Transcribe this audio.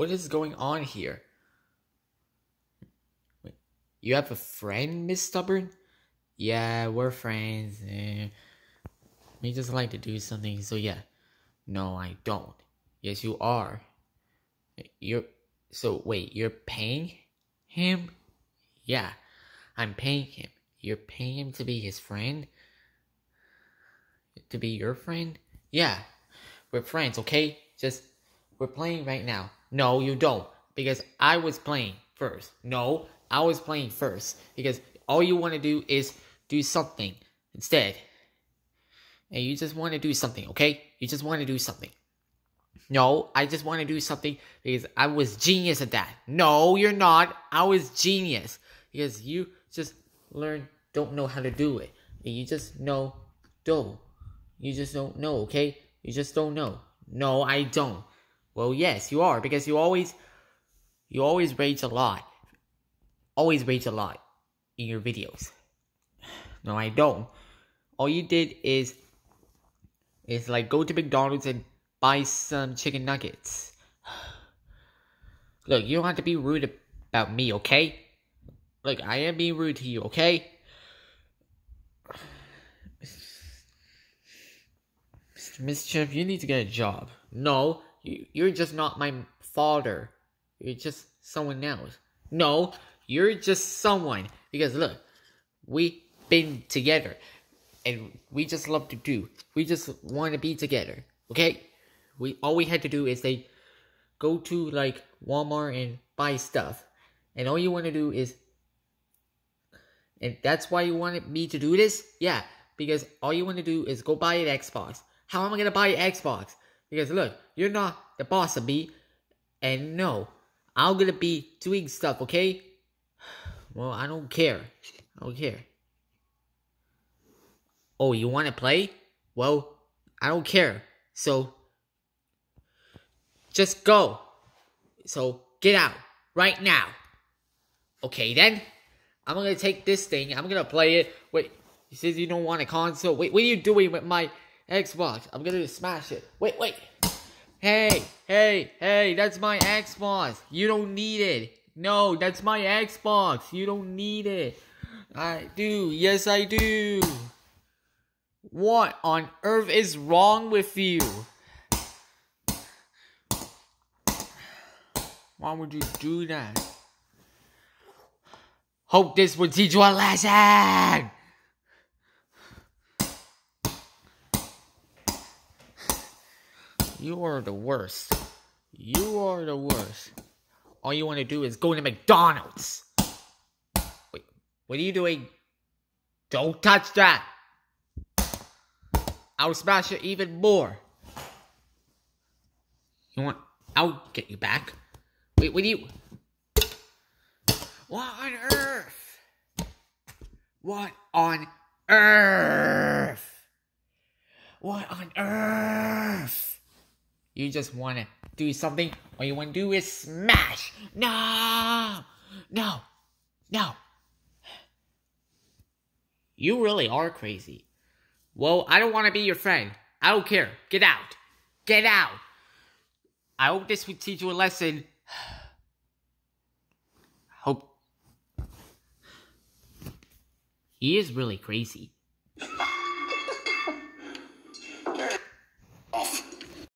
What is going on here? Wait, you have a friend, Miss Stubborn? Yeah, we're friends. Eh. We just like to do something, so yeah. No, I don't. Yes, you are. You're so wait, you're paying him? Yeah, I'm paying him. You're paying him to be his friend? To be your friend? Yeah, we're friends, okay? Just, we're playing right now. No, you don't. Because I was playing first. No, I was playing first. Because all you want to do is do something instead. And you just want to do something, okay? You just want to do something. No, I just want to do something because I was genius at that. No, you're not. I was genius because you just learn, don't know how to do it. And you just know, don't. You just don't know, okay? You just don't know. No, I don't. Well, yes, you are because you always, you always rage a lot. Always rage a lot in your videos. No, I don't. All you did is, is like go to McDonald's and buy some chicken nuggets. Look, you don't have to be rude about me, okay? Look, I am being rude to you, okay? Mr. Mischief, you need to get a job. No, you, you're just not my father. You're just someone else. No, you're just someone. Because look, we've been together. And we just love to do. We just want to be together. Okay? We all we had to do is they go to like Walmart and buy stuff. And all you want to do is and that's why you wanted me to do this? Yeah, because all you want to do is go buy an Xbox. How am I gonna buy an Xbox? Because look, you're not the boss of me. And no, I'm gonna be doing stuff, okay? Well, I don't care. I don't care. Oh, you wanna play? Well, I don't care. So just go. So get out right now. Okay then. I'm gonna take this thing. I'm gonna play it. Wait, he says you don't want a console. Wait, what are you doing with my Xbox? I'm gonna smash it. Wait, wait. Hey, hey, hey, that's my Xbox. You don't need it. No, that's my Xbox. You don't need it. I do. Yes, I do. What on earth is wrong with you? Why would you do that? Hope this will teach you a lesson! You are the worst. You are the worst. All you want to do is go to McDonald's. Wait, what are you doing? Don't touch that! I'll smash it even more. You want? I'll get you back. Wait, what do you? What on earth? What on earth? What on earth? You just want to do something, all you want to do is smash. No! No! No! You really are crazy. Well, I don't want to be your friend. I don't care. Get out. Get out. I hope this will teach you a lesson. Hope. He is really crazy.